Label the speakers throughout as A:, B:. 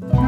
A: Bye.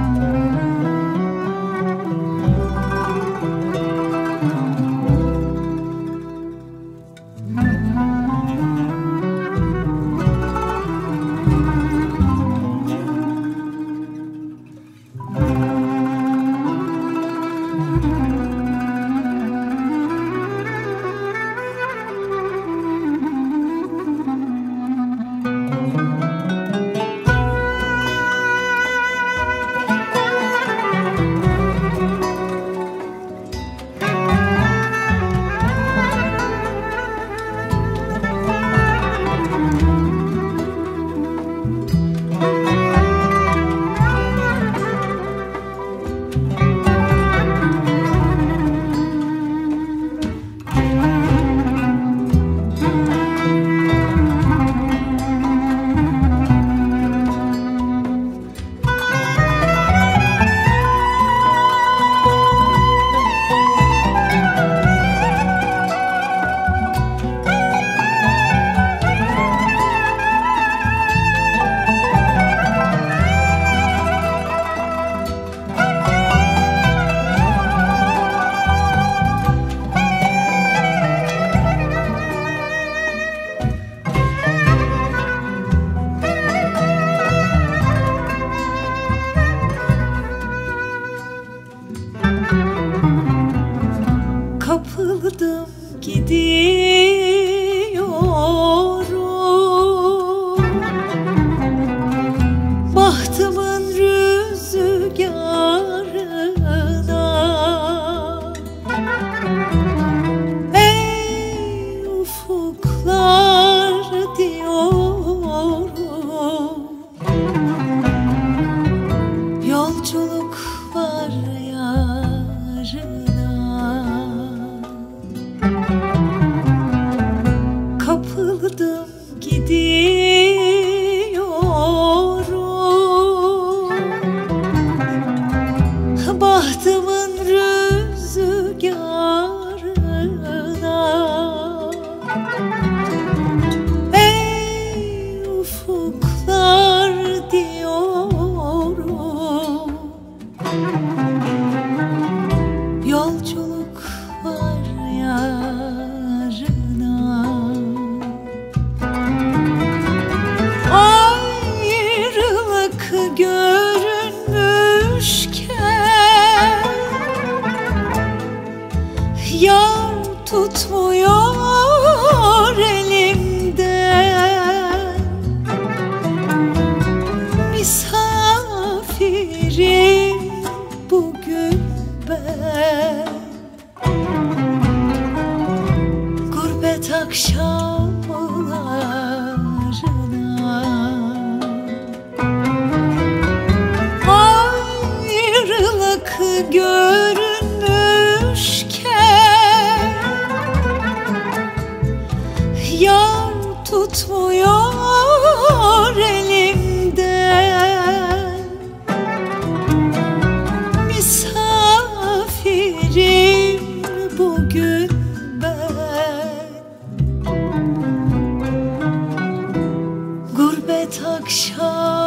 A: see tutmuyor elimden Misafirim bugün ben. Gurbet akşamlarına Yar tutmuyor elimden Misafirim bugün ben. Gurbet akşam